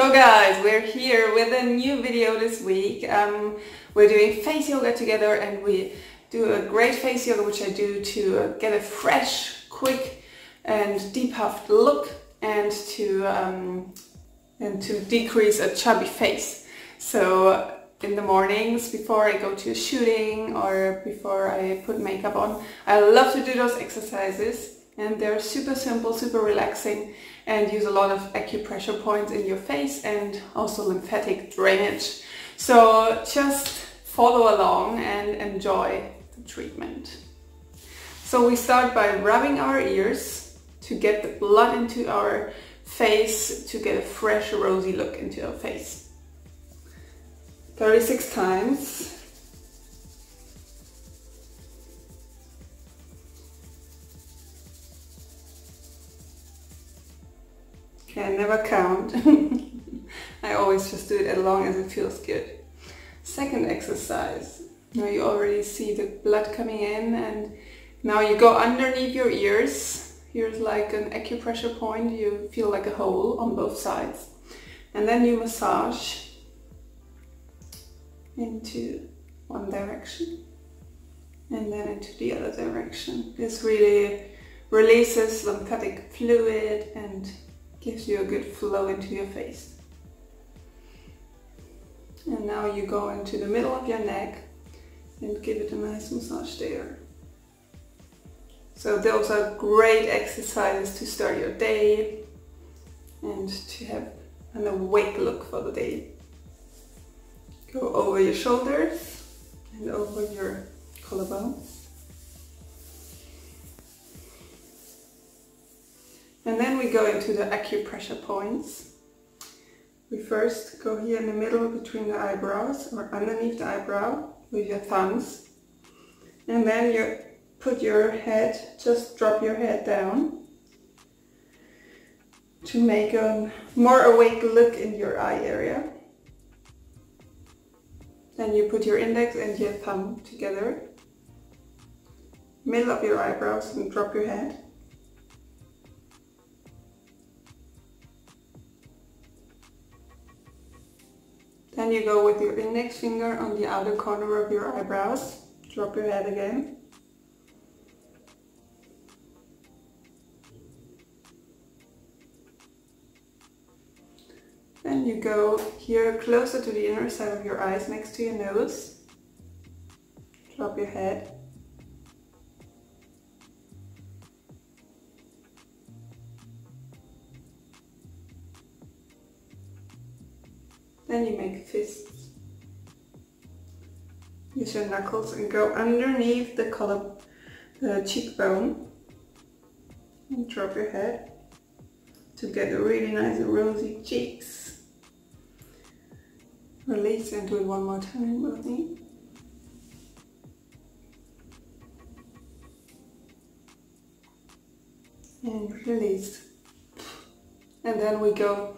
So guys, we're here with a new video this week. Um, we're doing face yoga together and we do a great face yoga which I do to get a fresh, quick and depuffed look and to, um, and to decrease a chubby face. So in the mornings before I go to a shooting or before I put makeup on, I love to do those exercises and they're super simple, super relaxing and use a lot of acupressure points in your face and also lymphatic drainage. So just follow along and enjoy the treatment. So we start by rubbing our ears to get the blood into our face to get a fresh rosy look into our face. 36 times. Okay, never count. I always just do it as long as it feels good. Second exercise. Now you already see the blood coming in and now you go underneath your ears. Here's like an acupressure point. You feel like a hole on both sides. And then you massage into one direction and then into the other direction. This really releases lymphatic fluid and gives you a good flow into your face. And now you go into the middle of your neck and give it a nice massage there. So those are great exercises to start your day and to have an awake look for the day. Go over your shoulders and over your collarbone. And then we go into the acupressure points. We first go here in the middle between the eyebrows or underneath the eyebrow with your thumbs. And then you put your head, just drop your head down to make a more awake look in your eye area. Then you put your index and your thumb together, middle of your eyebrows and drop your head. Then you go with your index finger on the outer corner of your eyebrows. Drop your head again. Then you go here closer to the inner side of your eyes next to your nose. Drop your head. Then you make fists. Use your knuckles and go underneath the collar, the cheekbone. And drop your head to get really nice rosy cheeks. Release and do it one more time with me. And release. And then we go,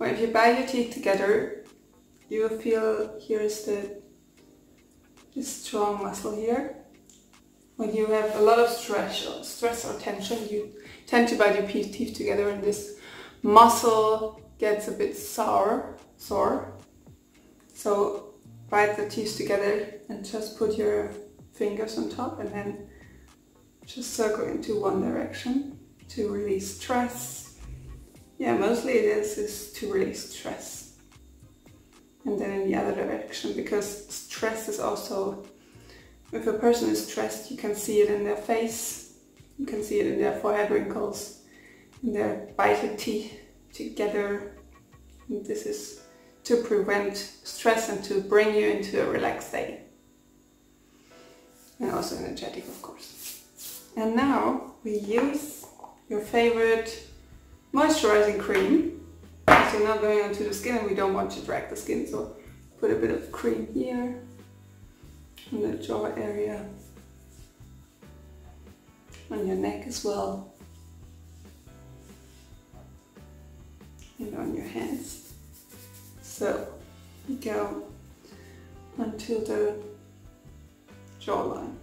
well, if you bite your teeth together, you will feel here is the this strong muscle here. When you have a lot of stress or, stress or tension, you tend to bite your teeth together and this muscle gets a bit sour, sore. So bite the teeth together and just put your fingers on top and then just circle into one direction to release stress. Yeah, mostly it is, is to release stress and then in the other direction because stress is also if a person is stressed you can see it in their face you can see it in their forehead wrinkles in their bited teeth together. And this is to prevent stress and to bring you into a relaxed state. And also energetic of course. And now we use your favorite moisturizing cream now going onto the skin and we don't want to drag the skin, so put a bit of cream here on the jaw area, on your neck as well, and on your hands. So you go until the jawline.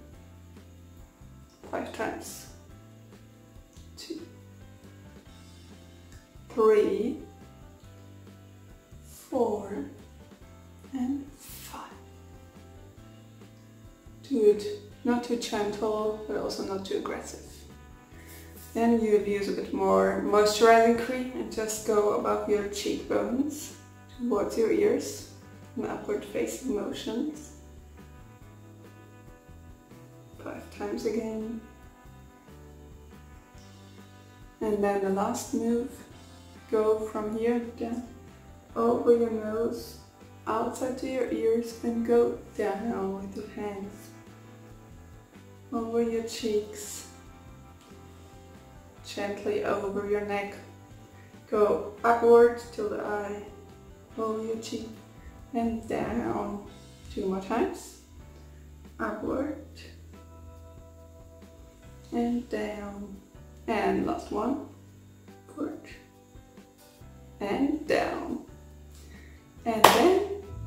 Five times. Two, three, four, and five. Do it not too gentle, but also not too aggressive. Then you use a bit more moisturizing cream and just go above your cheekbones towards your ears in upward facing motions. Five times again. And then the last move, go from here down Oh, over your nose, outside to your ears and go down with your hands over your cheeks, gently over your neck. Go upward to the eye, over your cheek and down. Two more times. Upward and down. And last one. Upward and down.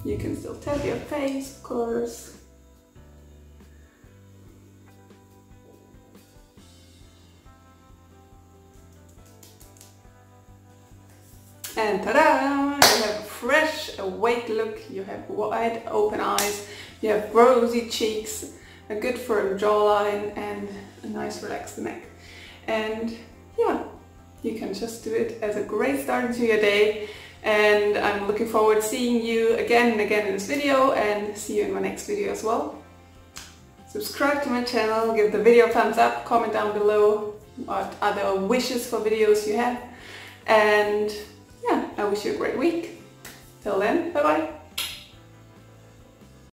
You can still tap your face, of course. And ta-da! You have a fresh, awake look, you have wide open eyes, you have rosy cheeks, a good firm jawline and a nice relaxed neck. And yeah, you can just do it as a great start to your day and I'm looking forward to seeing you again and again in this video and see you in my next video as well. Subscribe to my channel, give the video a thumbs up, comment down below what other wishes for videos you have and yeah, I wish you a great week. Till then, bye bye.